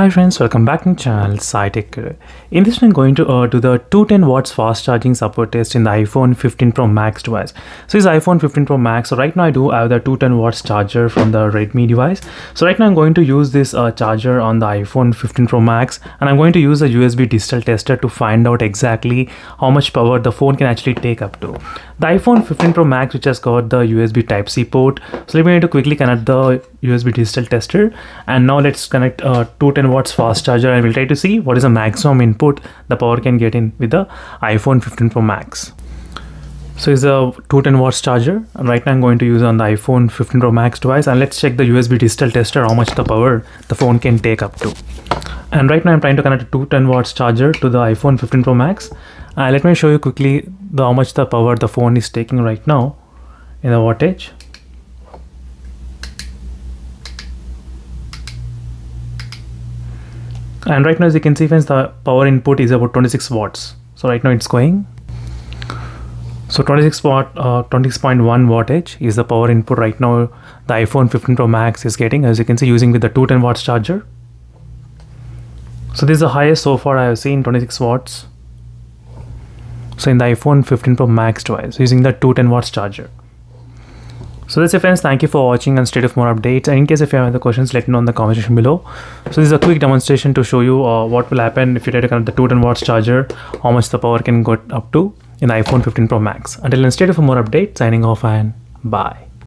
Hi friends, welcome back to the channel Sai Tech. In this I'm going to uh, do the 210 watts fast charging support test in the iPhone 15 Pro Max device. So this iPhone 15 Pro Max. So right now I do have the 210 watts charger from the Redmi device. So right now I'm going to use this uh, charger on the iPhone 15 Pro Max and I'm going to use a USB digital tester to find out exactly how much power the phone can actually take up to. The iPhone 15 Pro Max which has got the USB Type-C port. So let me to quickly connect the USB digital tester and now let's connect a 210 watts fast charger and we'll try to see what is the maximum input the power can get in with the iPhone 15 Pro Max. So it's a 210 watts charger and right now I'm going to use on the iPhone 15 Pro Max device and let's check the USB digital tester how much the power the phone can take up to. And right now I'm trying to connect a 210 watts charger to the iPhone 15 Pro Max. Uh, let me show you quickly the how much the power the phone is taking right now in the wattage. And right now as you can see friends the power input is about 26 watts. So right now it's going. So 26 watt uh, 26.1 wattage is the power input right now the iphone 15 pro max is getting as you can see using with the 210 watts charger. So this is the highest so far i have seen 26 watts. So in the iphone 15 pro max device using the 210 watts charger so that's it friends. Thank you for watching and stay tuned for more updates. And in case if you have other questions, let me know in the comment section below. So this is a quick demonstration to show you uh, what will happen if you try to connect the 210 watts charger, how much the power can go up to in iPhone 15 Pro Max. Until then, stay tuned for more updates. Signing off and bye.